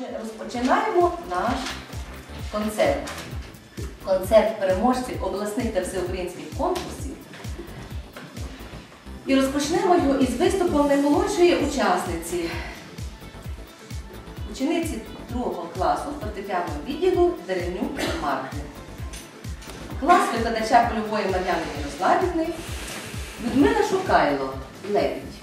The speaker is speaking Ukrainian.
Отже, розпочинаємо наш концерт. Концерт переможців обласних та всеукраїнських конкурсів. І розпочнемо його із виступом наймолодшої учасниці, учениці другого класу фортепіаного відділу Деревнюк Марки. Клас викладача польової Мар'яни Ярославівни Людмила Шукайло Левідь.